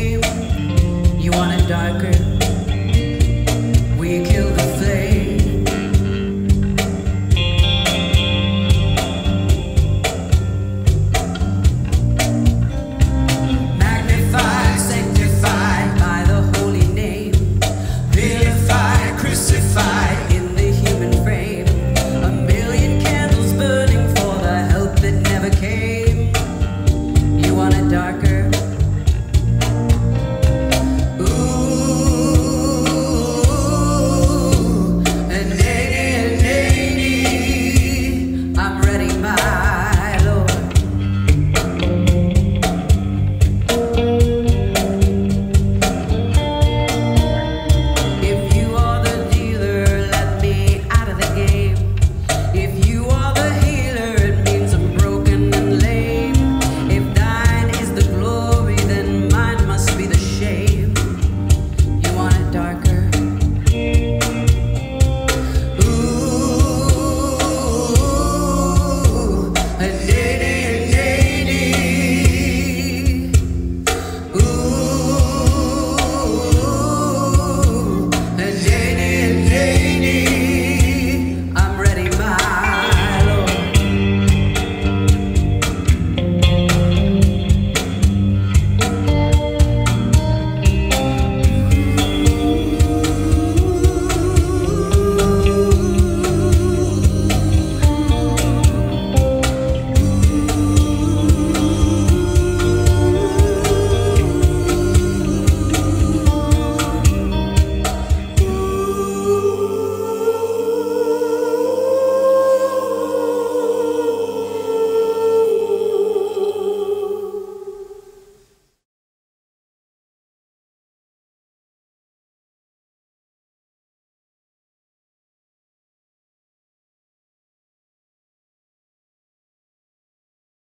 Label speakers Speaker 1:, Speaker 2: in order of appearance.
Speaker 1: You. Want it darker,